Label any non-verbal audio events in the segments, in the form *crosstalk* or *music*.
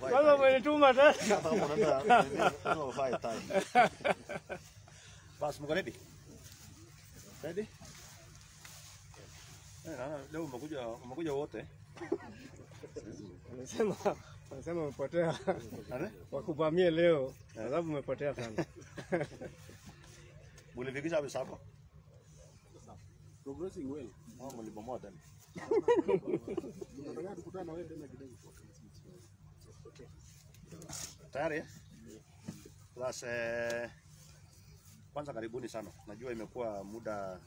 Kwanza umenituma tena. Basi mko ready? Ready? Eh, leo umekuja umekuja wote. Wanasema wanasema umepotea. Wakuvamie leo. Sababu umepotea sana. Mulifikisha wapi sako? Progressing well. Mlibomoa tena. Tunataka tukutane na wewe tena kidogo. Tayari? Plus, eh, kwanza karibuni sana. Najua imekuwa muda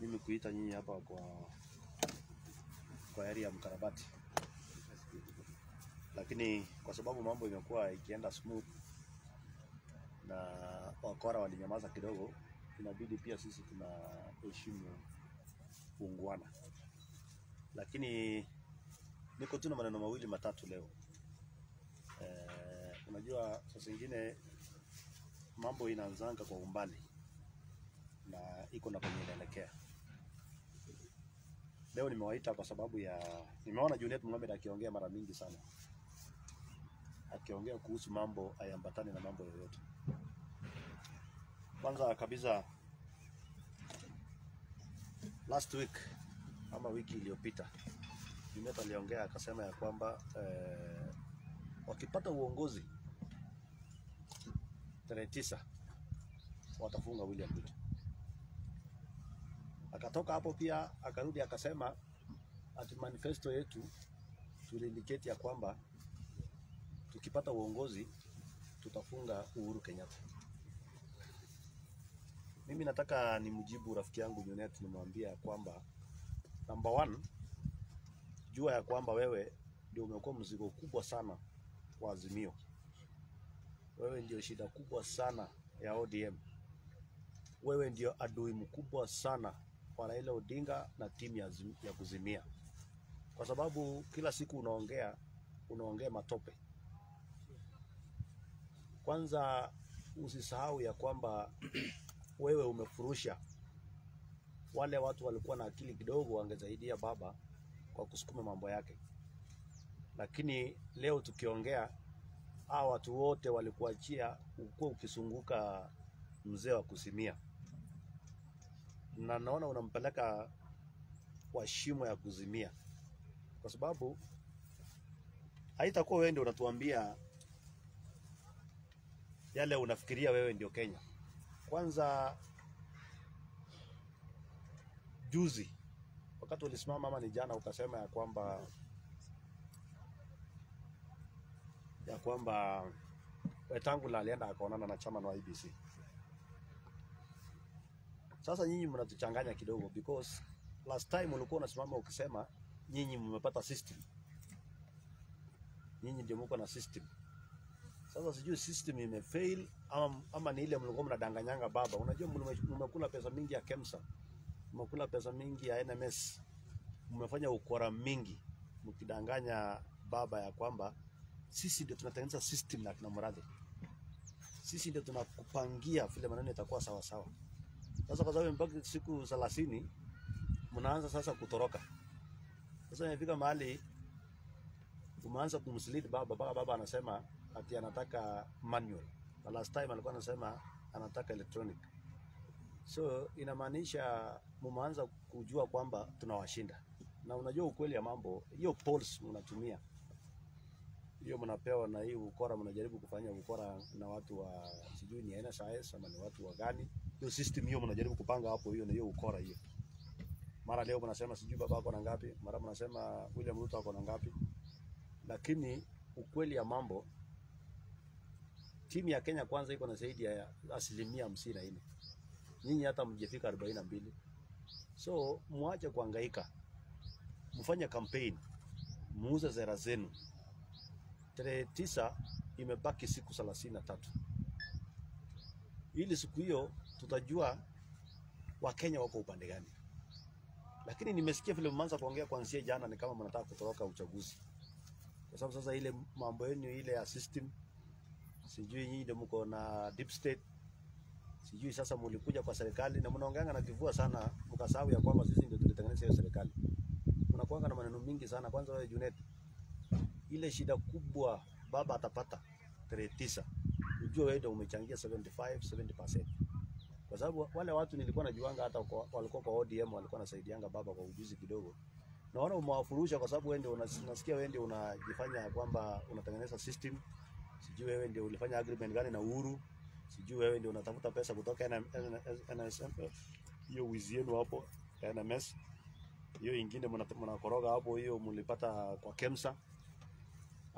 mimi kuita nyinyi hapa kwa kwa area ya mkarabati, lakini kwa sababu mambo imekuwa ikienda smooth na wakora walinyamaza kidogo, inabidi pia sisi tuna tunaheshimu uungwana, lakini niko tu na maneno mawili matatu leo. Eh, unajua saa zingine mambo inaanzanga kwa umbali na iko na kwenye inaelekea. Leo nimewaita kwa sababu ya nimeona Juliet Mohamed akiongea mara mingi sana, akiongea kuhusu mambo ayambatane na mambo yoyote. Kwanza kabisa, last week ama wiki iliyopita Juliet aliongea akasema ya kwamba eh, wakipata uongozi tarehe tisa watafunga William Ruto. Akatoka hapo pia akarudi akasema ati manifesto yetu tuliindicate ya kwamba tukipata uongozi tutafunga Uhuru Kenyatta. Mimi nataka nimjibu rafiki yangu Junet, nimwambia ya kwamba number one, jua ya kwamba wewe ndio umekuwa mzigo kubwa sana wa Azimio. Wewe ndio shida kubwa sana ya ODM. Wewe ndio adui mkubwa sana kwa Raila Odinga na timu ya, ya kuzimia, kwa sababu kila siku unaongea unaongea matope. Kwanza usisahau ya kwamba *clears throat* wewe umefurusha wale watu walikuwa na akili kidogo, wangezaidia baba kwa kusukuma mambo yake, lakini leo tukiongea hawa watu wote walikuachia ukuwa ukisunguka mzee wa kusimia, na naona unampeleka kwa shimo ya kuzimia, kwa sababu haitakuwa wewe ndio unatuambia yale unafikiria wewe ndio Kenya. Kwanza juzi wakati ulisimama ama ni jana ukasema ya kwamba ya kwamba Wetangula alienda akaonana na chama wa IBC. Sasa nyinyi mnatuchanganya kidogo because last time ulikuwa unasimama ukisema nyinyi mmepata system, nyinyi ndio mko na system. Sasa sijui system imefail ama, ama ni ile mlikuwa mnadanganyanga baba. Unajua mmekula pesa mingi ya KEMSA, mmekula pesa mingi ya NMS, mmefanya ukora mingi mkidanganya baba ya kwamba sisi ndio tunatengeneza system na kina mradi. sisi ndio tunakupangia vile maneno itakuwa sawa sawa. Sasa kwa sababu mpaka siku 30 mnaanza sasa kutoroka. Sasa imefika mahali umeanza kumslead baba mpaka baba anasema ati anataka manual, The last time alikuwa anasema anataka electronic. So inamaanisha mumeanza kujua kwamba tunawashinda, na unajua ukweli ya mambo, hiyo polls mnatumia hiyo mnapewa na hii ukora, mnajaribu kufanya ukora na watu wa sijui ni NSIS ama ni watu wa gani, hiyo system hiyo mnajaribu kupanga hapo, hiyo na hiyo ukora hiyo. Mara leo mnasema sijui baba ako na ngapi, mara mnasema William Ruto ako na ngapi, lakini ukweli ya mambo, timu ya Kenya kwanza iko na zaidi ya asilimia hamsini na nne. Nyinyi hata mjefika arobaini na mbili. So mwache kuhangaika, mfanye campaign, muuze zera zenu. Tarehe tisa imebaki siku thelathini na tatu ili siku hiyo tutajua Wakenya wako upande gani. Lakini nimesikia vile mmeanza kuongea kuanzia jana, ni kama mnataka kutoroka uchaguzi, kwa sababu sasa ile mambo yenu ile ya system, sijui nyinyi ndio mko na deep state, sijui sasa mulikuja kwa serikali na mnaongeanga na kivua sana, mkasahau ya kwamba sisi ndio tulitengeneza hiyo serikali. Mnakuanga na maneno mingi sana. Kwanza wewe Junet, ile shida kubwa baba atapata tarehe tisa, ujue wewe ndio umechangia 75 70%, kwa sababu wale watu nilikuwa najuanga hata walikuwa kwa ODM walikuwa nasaidianga baba kwa ujuzi kidogo. Naona umewafurusha kwa sababu wewe ndio unasikia, wewe ndio unajifanya kwamba unatengeneza system, sijui wewe ndio ulifanya agreement gani na Uhuru, sijui wewe ndio unatafuta pesa kutoka NSM, hiyo wizi yenu hapo NMS, hiyo ingine mnakoroga hapo, hiyo mlipata kwa KEMSA,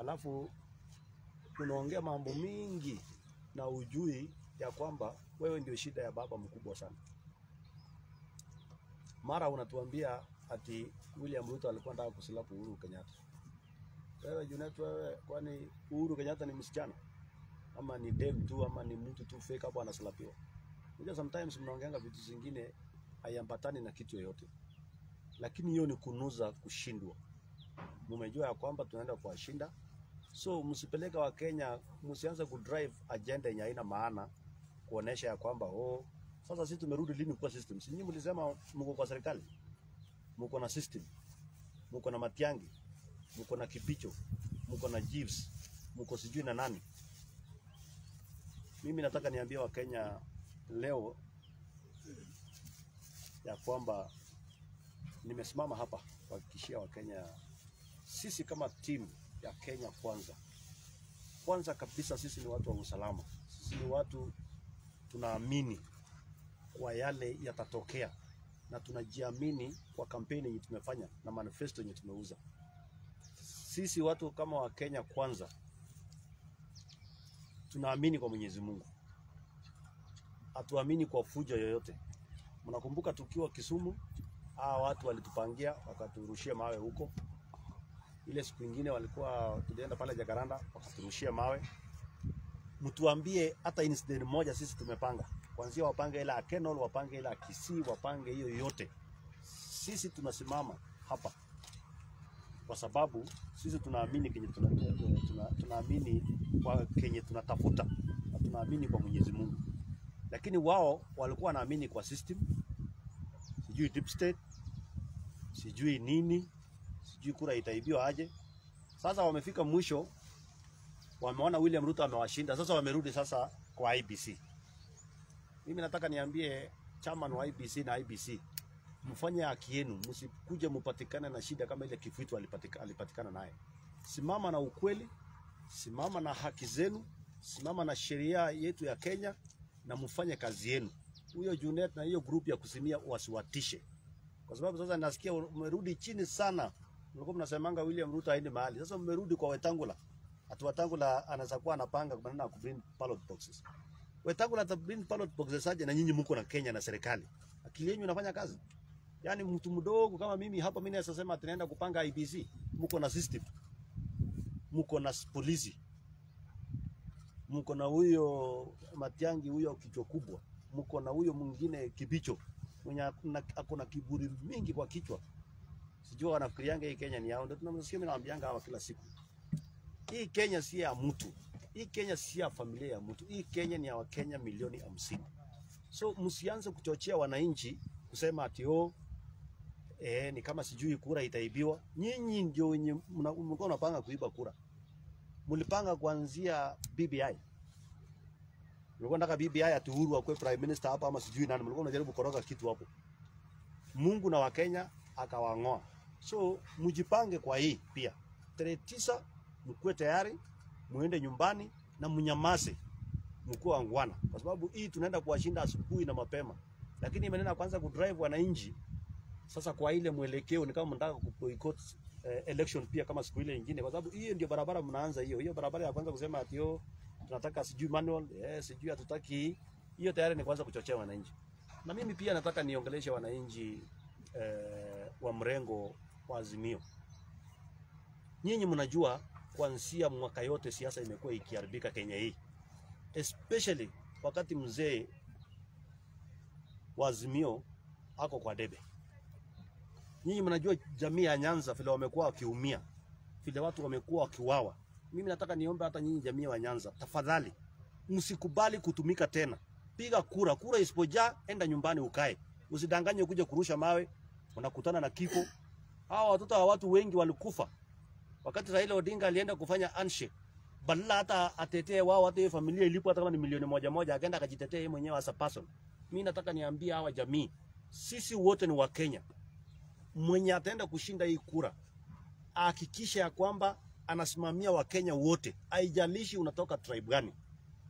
alafu unaongea mambo mingi na ujui ya kwamba wewe ndio shida ya baba mkubwa sana. Mara unatuambia ati William Ruto alikuwa anataka kusilapu Uhuru Kenyatta. Wewe Junet, wewe kwani Uhuru Kenyatta ni msichana ama ni dem tu ama ni mtu tu fake hapo anasilapiwa? Unajua sometimes mnaongeanga vitu zingine haiambatani na kitu yoyote, lakini hiyo ni kunuza kushindwa. Mumejua ya kwamba tunaenda kuwashinda, so msipeleka Wakenya, msianze kudrive agenda yenye haina maana kuonesha ya kwamba oh, sasa sisi tumerudi lini kwa system? Si nyinyi mlisema mko kwa serikali, mko na system, mko na Matiangi, mko na Kibicho, mko na Jeeves, mko sijui na nani. Mimi nataka niambie Wakenya leo ya kwamba nimesimama hapa kuhakikishia Wakenya sisi kama timu ya Kenya Kwanza, kwanza kabisa sisi ni watu wa usalama. Sisi ni watu tunaamini kwa yale yatatokea, na tunajiamini kwa kampeni yenye tumefanya na manifesto yenye tumeuza. Sisi watu kama wa Kenya Kwanza tunaamini kwa Mwenyezi Mungu, hatuamini kwa fujo yoyote. Mnakumbuka tukiwa Kisumu, hawa watu walitupangia wakaturushia mawe huko. Ile siku ingine walikuwa tulienda pale Jakaranda wakaturushia mawe. Mtuambie hata incident moja sisi tumepanga, kwanzia wapange ile Akenol, wapange ile Kisii, wapange hiyo yote. Sisi tunasimama hapa. Kwa sababu sisi tunaamini kenye tuna, tuna, tunaamini kwa kenye tunatafuta na tunaamini kwa Mwenyezi Mungu, lakini wao walikuwa wanaamini kwa system, sijui deep state, sijui nini, sijui kura itaibiwa aje. Sasa wamefika mwisho, wameona William Ruto amewashinda, sasa wamerudi sasa kwa IBC. Mimi nataka niambie chairman wa IBC na IBC mfanye haki yenu, msikuje mupatikane na shida kama ile Kifuitu alipatika, alipatikana naye. Simama na ukweli, simama na haki zenu, simama na sheria yetu ya Kenya na mfanye kazi yenu. Huyo Junet na hiyo group ya kusimia wasiwatishe, kwa sababu sasa nasikia umerudi chini sana. Mlikuwa mnasemanga William Ruto haendi mahali, sasa mmerudi kwa Wetangula. Ati Wetangula anaweza kuwa anapanga kwa ku bring ballot boxes. Wetangula ata bring ballot boxes aje, na nyinyi mko na Kenya na serikali, akili yenu inafanya kazi? Yaani mtu mdogo kama mimi hapa, mimi naweza sema tunaenda kupanga IBC, mko na system, mko na polisi, mko na huyo Matiangi, huyo kichwa kubwa, mko na huyo mwingine Kibicho mwenye akuna kiburi mingi kwa kichwa. Sijua wanafikirianga hii Kenya ni yao, ndio tunamsikia mimi naambianga hawa kila siku. Hii Kenya si ya mtu, hii Kenya si ya familia ya mtu, hii Kenya ni ya Wakenya milioni hamsini. So msianze kuchochea wananchi kusema ati oh, eh, ni kama sijui kura itaibiwa. Nyinyi ndio wenye mlikuwa mnapanga kuiba kura, mlipanga kuanzia BBI. Mlikuwa nataka BBI ati Uhuru akuwe prime minister hapa ama sijui nani, mlikuwa mnajaribu koroga kitu hapo. Mungu na Wakenya akawang'oa. So mjipange kwa hii pia. Tarehe tisa mkuwe tayari, muende nyumbani na mnyamaze, mkuwe wangwana, kwa sababu hii tunaenda kuwashinda asubuhi na mapema, lakini imenena kwanza kudrive wananchi. Sasa kwa ile mwelekeo ni kama mnataka kuboycott eh, election pia kama siku ile nyingine, kwa sababu hiyo ndio barabara mnaanza hiyo. Hiyo barabara ya kwanza kusema ati yo tunataka sijui manual eh, sijui hatutaki. Hiyo tayari ni kwanza kuchochea wananchi. Na mimi pia nataka niongeleshe wananchi eh, wa mrengo wa Azimio. Nyinyi mnajua kuanzia mwaka yote siasa imekuwa ikiharibika Kenya hii, especially wakati mzee wa Azimio ako kwa debe. Nyinyi mnajua jamii ya Nyanza vile wamekuwa wakiumia, vile watu wamekuwa wakiwawa. Mimi nataka niombe hata nyinyi jamii wa Nyanza, tafadhali msikubali kutumika tena. Piga kura, kura isipojaa, enda nyumbani ukae, usidanganye kuja kurusha mawe, unakutana na kifo. Hawa watoto wa watu wengi walikufa Wakati Raila Odinga alienda kufanya handshake, badala hata atetee wao, hata hiyo familia ilipo, hata kama ni milioni moja moja, akaenda akajitetea yeye mwenyewe as a person. Mimi nataka niambie hawa jamii, sisi wote ni Wakenya. Mwenye ataenda kushinda hii kura ahakikishe ya kwamba anasimamia Wakenya wote, haijalishi unatoka tribe gani.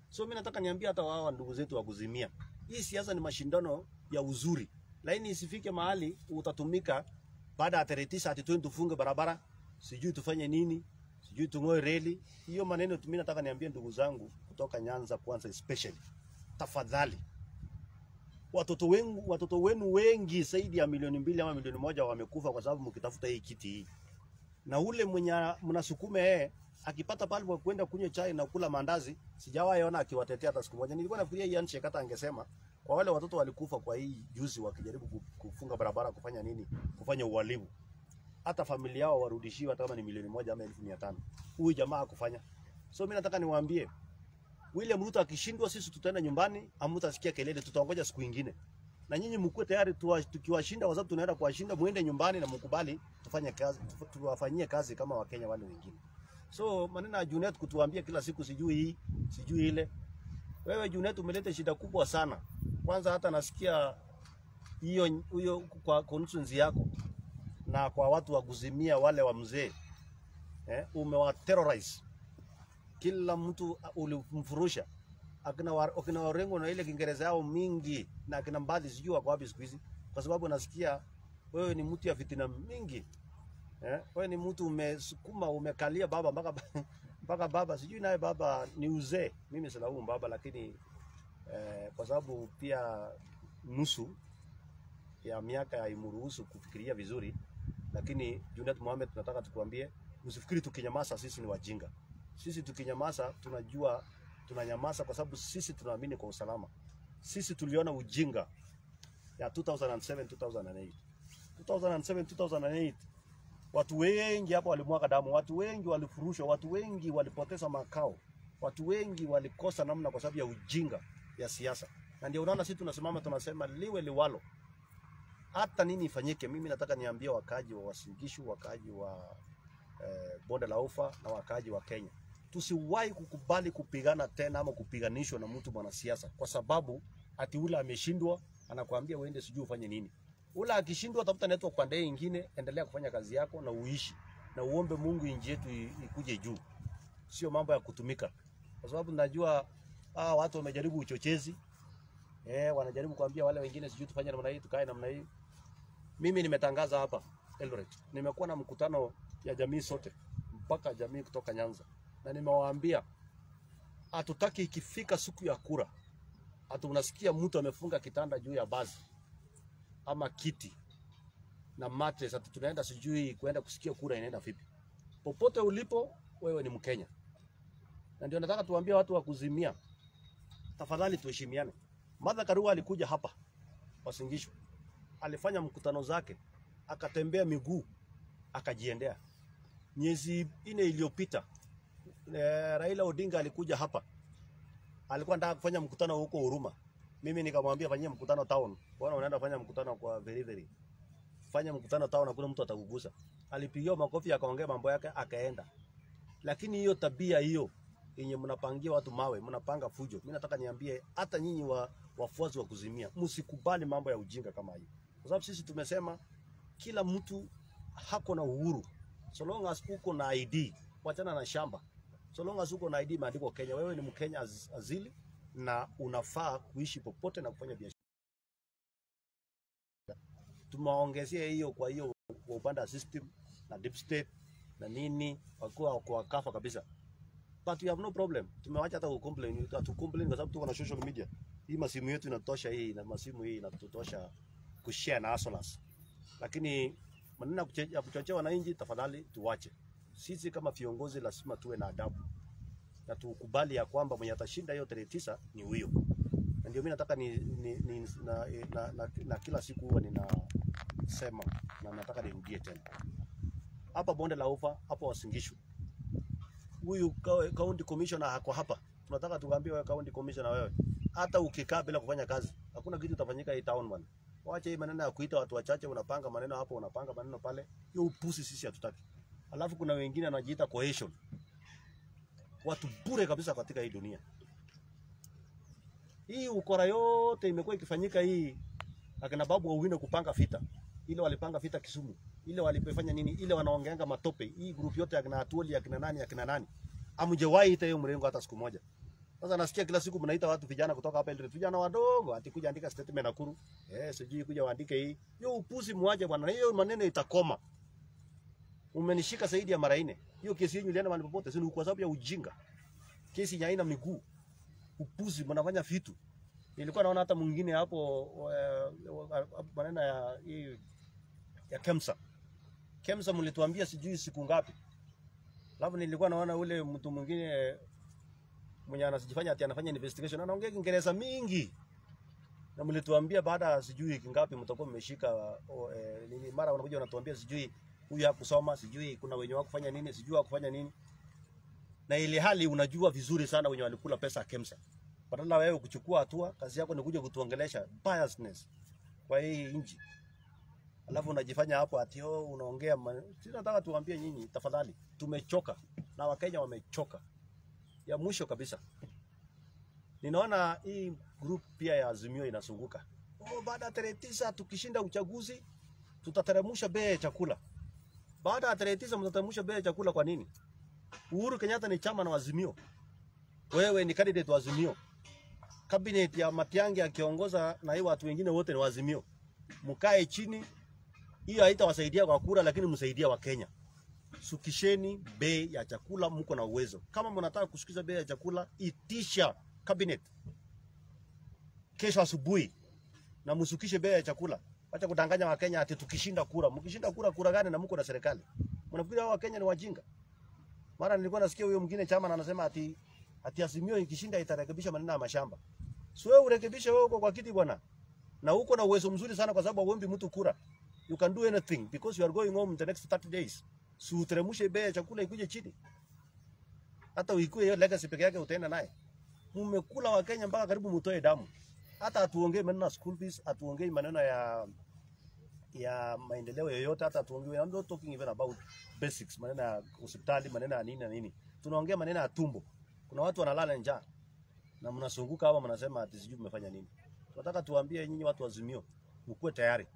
So mimi nataka niambie hata wao ndugu zetu wa kuzimia, hii siasa ni mashindano ya uzuri, lakini isifike mahali utatumika baada ya tarehe tisa ati tufunge barabara, sijui tufanye nini, sijui tung'oe reli. Hiyo maneno mimi nataka niambie ndugu zangu kutoka Nyanza kwanza, especially tafadhali, watoto wenu, watoto wenu wengi zaidi ya milioni mbili ama milioni moja wamekufa kwa sababu mkitafuta hii kiti hii, na ule mwenye mnasukume yeye akipata pale kwa kwenda kunywa chai na kula mandazi, sijawahi ona akiwatetea hata siku moja. Nilikuwa nafikiria Ian hata angesema kwa wale watoto walikufa kwa hii juzi wakijaribu kufunga barabara kufanya nini, kufanya uhalifu, hata familia yao warudishiwe, hata kama ni milioni moja ama elfu mia tano. Huyu jamaa hakufanya. So mimi nataka niwaambie William Ruto akishindwa, sisi tutaenda nyumbani, hamtasikia kelele, tutaongoja siku ingine. Na nyinyi mkuwe tayari tukiwashinda kwa sababu tunaenda kuwashinda, muende nyumbani na mkubali tufanye kazi, tuwafanyie kazi kama Wakenya wale wengine. So maneno ya Junet kutuambia kila siku sijui hii sijui ile. Wewe Junet umeleta shida kubwa sana. Kwanza hata nasikia hiyo hiyo kwa constituency yako na kwa watu wa kuzimia wale wa mzee eh, umewa terrorize kila mtu ulimfurusha akina wa- akina Warengo na ile Kiingereza yao mingi na akina Mbadi sijui wako wapi siku hizi, kwa sababu nasikia wewe ni mtu ya fitina mingi eh? Wewe ni mtu umesukuma umekalia baba mpaka *laughs* mpaka baba sijui naye baba ni uzee. Mimi silaumu baba, lakini eh, kwa sababu pia nusu ya miaka haimruhusu kufikiria vizuri, lakini Junet Mohamed, tunataka tukuambie usifikiri tukinyamaza sisi ni wajinga. Sisi tukinyamaza tunajua tunanyamaza kwa sababu sisi tunaamini kwa usalama. Sisi tuliona ujinga ya 2007 2008 2007 2008 watu wengi hapo walimwaga damu, watu wengi walifurushwa, watu wengi walipoteza makao, watu wengi walikosa namna kwa sababu ya ujinga ya siasa. Na ndio unaona sisi tunasimama tunasema liwe liwalo, hata nini ifanyike. Mimi nataka niambie wakaji wa Uasin Gishu, wakaaji wa eh, bonde la Ufa na wakaji wa Kenya, tusiwahi kukubali kupigana tena ama kupiganishwa na mtu mwanasiasa, kwa sababu ati ule ameshindwa anakuambia uende sijui ufanye nini. Ule akishindwa, tafuta network pande nyingine, endelea kufanya kazi yako na uishi na uombe Mungu inji yetu ikuje juu, sio mambo ya kutumika, kwa sababu najua ah, watu wamejaribu uchochezi. Eh, wanajaribu kuambia wale wengine sijui tufanye namna hii, tukae namna hii. Mimi nimetangaza hapa Eldoret, nimekuwa na mkutano ya jamii sote mpaka jamii kutoka Nyanza, na nimewaambia hatutaki ikifika siku ya kura, hata unasikia mtu amefunga kitanda juu ya basi ama kiti na mattress, hata tunaenda sijui kuenda kusikia kura inaenda vipi. Popote ulipo wewe ni Mkenya, na ndio nataka tuambie watu wa kuzimia, tafadhali tuheshimiane. Martha Karua alikuja hapa Uasin Gishu, alifanya mkutano zake, akatembea miguu, akajiendea. Miezi ine iliyopita eh, Raila Odinga alikuja hapa, alikuwa anataka kufanya mkutano huko Huruma. Mimi nikamwambia fanyia mkutano town. Bwana unaenda fanya mkutano kwa very. Fanya mkutano town hakuna mtu atakugusa. Alipigiwa makofi akaongea mambo yake akaenda. Lakini hiyo tabia hiyo yenye mnapangia watu mawe, mnapanga fujo. Mimi nataka niambie hata nyinyi wa wafuasi wa kuzimia, msikubali mambo ya ujinga kama hiyo. Kwa sababu sisi tumesema kila mtu hako na uhuru. So long as uko na ID, wachana na shamba. So long as uko na ID imeandikwa Kenya, wewe ni Mkenya az- azili na unafaa kuishi popote na kufanya biashara. Tumewaongezea hiyo kwa hiyo kwa upande wa system na deep state na nini, wakuwa kwa kafa kabisa. But we have no problem. Tumewacha hata kucomplain, hatucomplain kwa sababu tuko na social media. Hii masimu yetu inatosha, hii na masimu hii inatutosha kushare na hustlers. Lakini maneno ya kuchochea wananchi, tafadhali tuwache. Sisi kama viongozi lazima tuwe na adabu na tukubali ya kwamba mwenye atashinda hiyo tarehe tisa ni huyo. Na ndio mimi nataka ni, ni, ni na, na, na, na kila siku huwa ninasema na nataka nirudie tena hapa bonde la ufa hapa Uasin Gishu, huyu county commissioner hako hapa. Tunataka tukwambie wewe county commissioner, wewe hata ukikaa bila kufanya kazi hakuna kitu itafanyika hii town bwana. Wacha hii maneno ya kuita watu wachache, unapanga maneno hapo, unapanga maneno pale, hiyo upusi sisi hatutaki. alafu kuna wengine wanajiita cohesion, watu bure kabisa katika hii dunia. Hii ukora yote imekuwa ikifanyika hii, akina Babu Owino kupanga vita, ile walipanga vita Kisumu, ile walipofanya nini, ile wanaongeanga matope, hii group yote akina Atuoli, akina nani, akina nani, amjewahi ita hiyo mrengo hata siku moja. Sasa nasikia kila siku mnaita watu vijana kutoka hapa Eldoret, vijana wadogo, ati kuja andika statement Nakuru, eh, sijui kuja waandike hii. Hiyo upuzi mwaje bwana, hiyo maneno itakoma. Umenishika zaidi ya mara nne. Hiyo kesi yenu ilienda mahali popote, si ni kwa sababu ya ujinga. Kesi ya haina miguu. Upuzi mnafanya vitu. Nilikuwa naona hata mwingine hapo eh, maneno ya hii ya Kemsa. Kemsa mlituambia sijui siku ngapi. Alafu nilikuwa naona ule mtu mwingine mwenye anasijifanya ati anafanya investigation anaongea Kiingereza mingi. Na mlituambia baada sijui kingapi mtakuwa mmeshika oh, eh, nini mara unakuja unatuambia sijui huyu hakusoma, sijui kuna wenye wako kufanya nini, sijui wako kufanya nini. Na ile hali unajua vizuri sana wenye walikula pesa ya Kemsa. Badala wewe kuchukua hatua, kazi yako ni kuja kutuongelesha biasness kwa hii nchi. Alafu unajifanya hapo ati oh, unaongea sisi nataka tuwaambie nyinyi tafadhali, tumechoka na Wakenya wamechoka. Ya mwisho kabisa, ninaona hii group pia ya Azimio inasunguka. Oh, baada ya tarehe tisa tukishinda uchaguzi tutateremsha bei ya chakula. Baada ya tarehe tisa mtateremsha bei ya chakula kwa nini? Uhuru Kenyatta ni chama na Azimio, wewe ni candidate wa Azimio. Cabinet ya Matiang'i akiongoza na hii watu wengine wote ni Azimio. Mkae chini, hiyo haitawasaidia kwa kura, lakini msaidia wa Kenya. Sukisheni bei ya chakula, mko na uwezo. Kama mnataka kushukisha bei ya chakula, itisha cabinet kesho asubuhi na msukishe bei ya chakula. Acha kudanganya Wakenya ati tukishinda kura. Mkishinda kura, kura gani na mko na serikali? Mnafikiri hao Wakenya ni wajinga? Mara nilikuwa nasikia huyo mwingine chama na anasema ati ati Azimio ikishinda itarekebisha maneno ya mashamba. Si wewe urekebishe wewe uko kwa kiti bwana. Na uko na uwezo mzuri sana kwa sababu huombi mtu kura. You can do anything because you are going home in the next 30 days. Si uteremshe bei ya chakula ikuje chini. Hata uikue hiyo legacy peke yake utaenda naye. Mmekula wa Kenya mpaka karibu mtoe damu. Hata atuongee maneno ya school fees, atuongee maneno ya ya maendeleo yoyote, hata atuongee. I'm not talking even about basics, maneno ya hospitali, maneno ya nini na nini. Tunaongea maneno ya tumbo. Kuna watu wanalala njaa na mnasunguka hapa mnasema ati sijui mmefanya nini. Tunataka tuambie nyinyi watu wa Azimio, mkuwe tayari.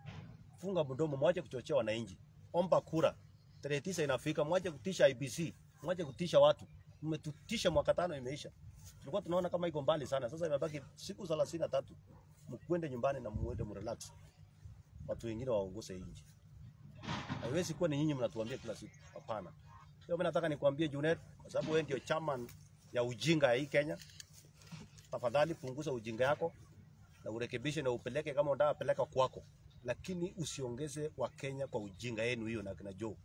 Funga mdomo, mwache kuchochea wananchi. Omba kura. Tarehe tisa inafika, mwache kutisha IBC, mwache kutisha watu. Mmetutisha mwaka tano imeisha. Tulikuwa tunaona kama iko mbali sana. Sasa imebaki siku 33. Mkwende nyumbani na muende mrelax. Watu wengine waongoze nje. Haiwezi kuwa ni nyinyi mnatuambia kila siku. Hapana. Leo mimi nataka nikwambie Junet, kwa sababu wewe ndio chairman ya ujinga ya hii Kenya. Tafadhali punguza ujinga yako na urekebishe na upeleke kama unataka peleka kwako, lakini usiongeze wa Kenya kwa ujinga yenu hiyo na kina Joe.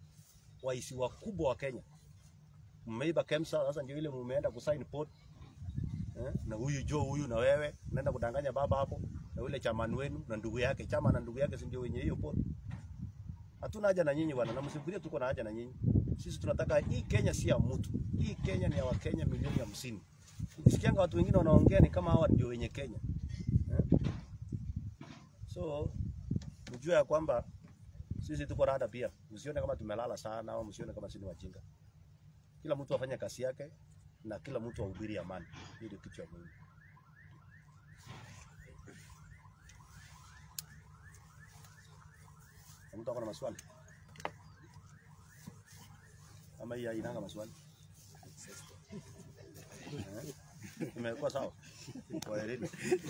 Waisi wakubwa wa Kenya mmeiba Kemsa, sasa ndio ile mumeenda kusign port eh, na huyu Joe huyu na wewe naenda kudanganya baba hapo na yule chairman wenu na ndugu yake, chama na ndugu yake, si ndio wenye hiyo port. Hatuna haja na nyinyi bwana, na msifikirie tuko na haja na nyinyi. Sisi tunataka hii Kenya si ya mtu, hii Kenya ni ya Wakenya milioni hamsini. Ukisikianga watu wengine wanaongea ni kama hawa ndio wenye Kenya eh? So mjue ya kwamba sisi tuko rada pia, msione kama tumelala sana au msione kama sisi ni wajinga. Kila mtu afanye kazi yake na kila mtu ahubiri amani. Hii ndio kitu cha muhimu. Mtu ako na maswali ama hii hainanga maswali? Eh? Imekuwa sawa? Kwaherini.